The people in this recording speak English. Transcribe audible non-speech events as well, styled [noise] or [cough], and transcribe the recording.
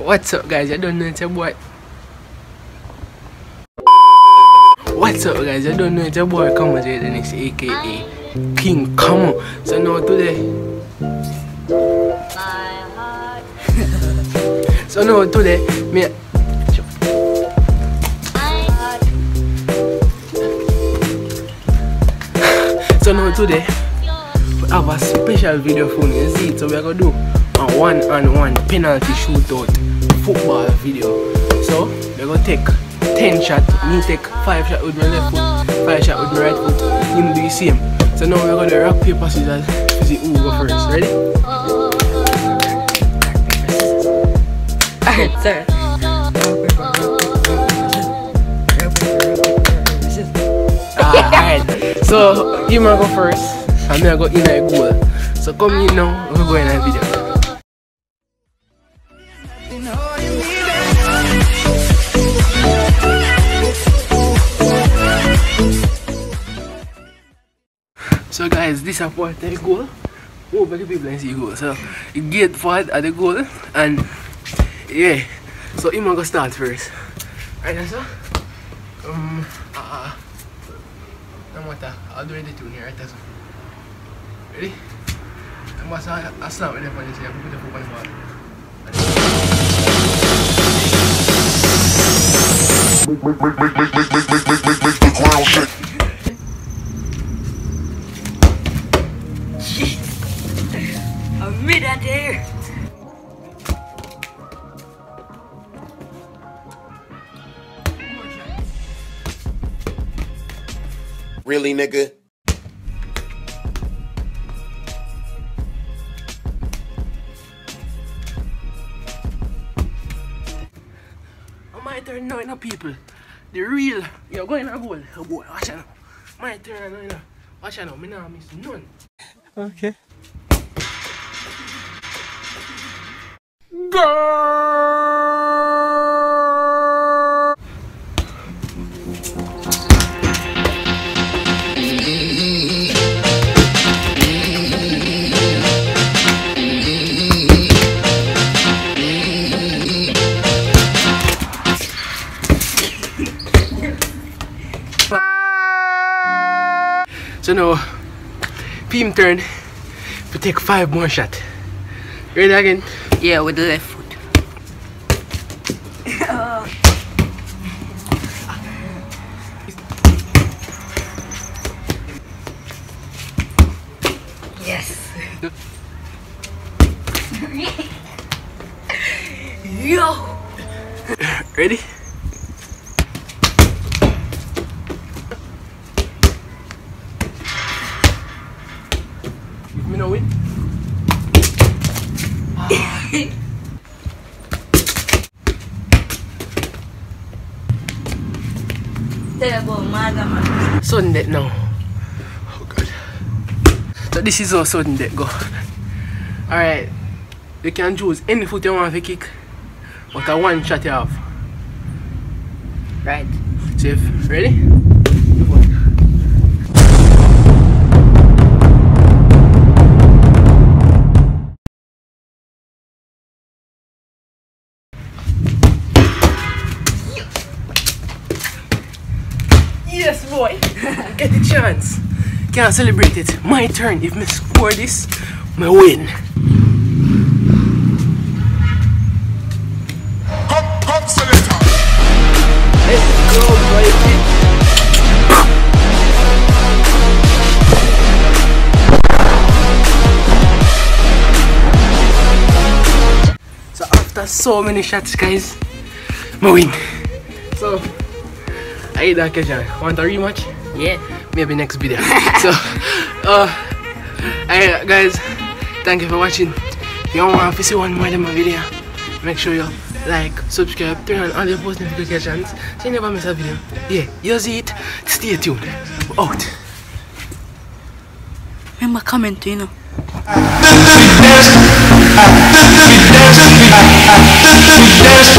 What's up guys, I don't know it's your boy. What's up guys, I don't know it's your boy Come on, Jaden is aka King Come on. So now today So now today me So now today we have a special video for you. See, so we are gonna do a one on one penalty shootout football video. So we're gonna take 10 shot, me take 5 shot with my left foot, 5 shot with my right foot, him do the same. So now we're gonna rock paper scissors to see who go first. Ready? Alright, sir. Alright. Ah, so you might go first. And me I go in a goal. So come in now, we're going in a video. So guys, this is of the goal. Oh, many people can see goal. So, get part at the goal and yeah. So, I'm gonna start first. Right, so um, uh, no matter. I'll do the tune here, right? So, ready? I'm gonna I snap with the phone. I'm gonna put the ball. make, mid at there. Really, nigga? My turn now, you know, people. The real, you're going to goal. Oh boy, watch out. My turn now, you know. Watch out now, me now miss none. Okay. So now, team turn to take five more shots. Ready again? Yeah, with the left foot. yes. Yo. Ready? Terrible, mother man. Sudden death now. Oh god. So this is how sudden death go. Alright. You can choose any foot you want to kick. But a one shot you have. Right. Safe. Ready? Yes, boy. [laughs] Get the chance. Can't celebrate it. My turn. If me score this, my win. Come, come, selector. Let's go, baby. So after so many shots, guys, my win. So I that question. Want a rematch? Yeah. Maybe next video. so uh I guys, thank you for watching. If you want to see one more of my video, make sure you like, subscribe, turn on all your post notifications so you never miss a video. Yeah, you see it. Stay tuned. We're out. Remember comment, you know. Thank